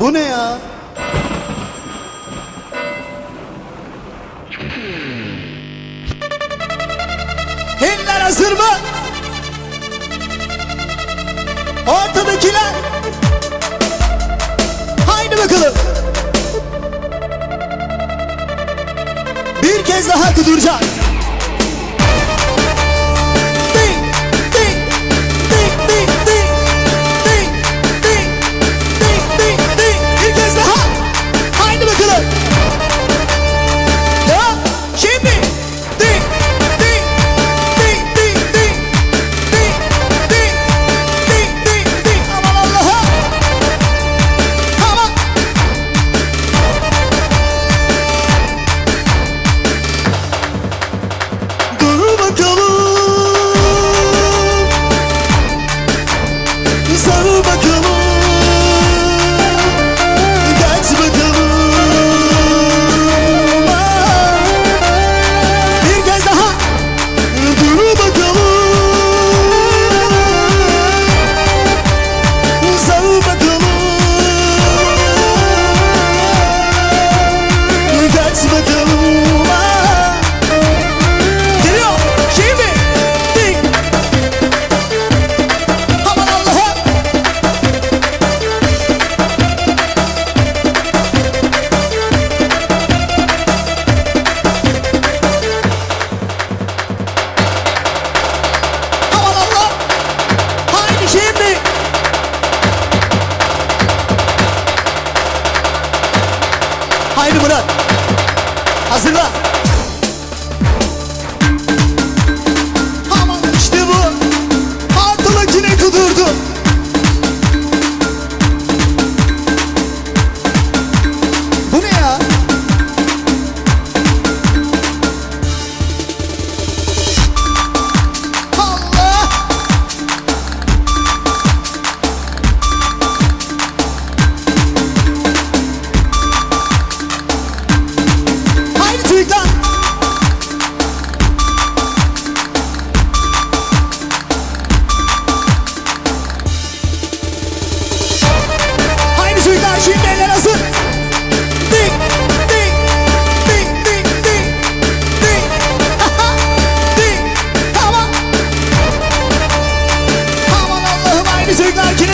Bu ne ya? Himler hazır mı? Ortadakiler Haydi bakalım Bir kez daha kuduracak designar que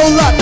roll up.